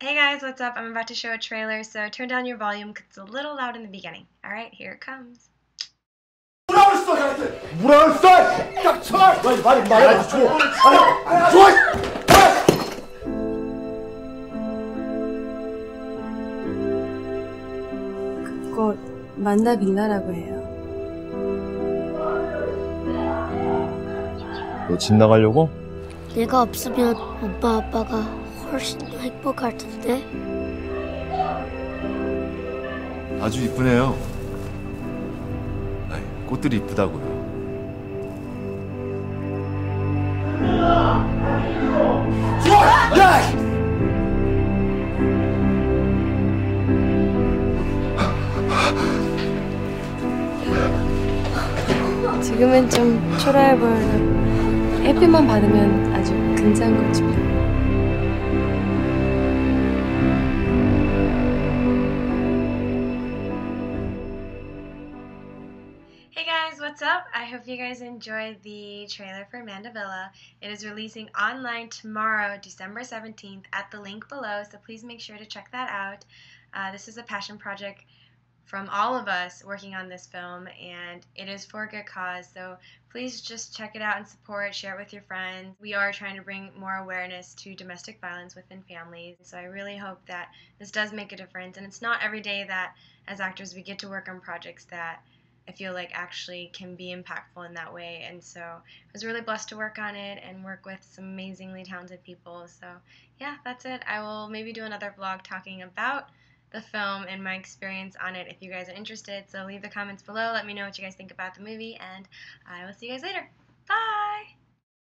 Hey guys, what's up? I'm about to show a trailer, so turn down your volume because it's a little loud in the beginning. Alright, here it comes. 뭐라 그랬어 나한테 뭐라 그랬어 닥쳐 말 말이 말이 줘 아니 줘 그거 만나 빌라라고 해요. 너 집 나가려고? 내가 없으면 엄마 아빠가 훨씬 더 행복할 텐데. 아주 이쁘네요. 아이, 꽃들이 이쁘다고요. 야 지금은 좀 초라해 보여도 햇빛만 받으면 아주 근사한 꽃입니다. Hey guys, what's up? I hope you guys enjoyed the trailer for Mandevilla. It is releasing online tomorrow, December 17th, at the link below, so please make sure to check that out. Uh, this is a passion project from all of us working on this film, and it is for a good cause, so please just check it out and support, share it with your friends. We are trying to bring more awareness to domestic violence within families, so I really hope that this does make a difference, and it's not every day that as actors we get to work on projects that I feel like actually can be impactful in that way. And so I was really blessed to work on it and work with some amazingly talented people. So yeah, that's it. I will maybe do another vlog talking about the film and my experience on it if you guys are interested. So leave the comments below. Let me know what you guys think about the movie, and I will see you guys later. Bye!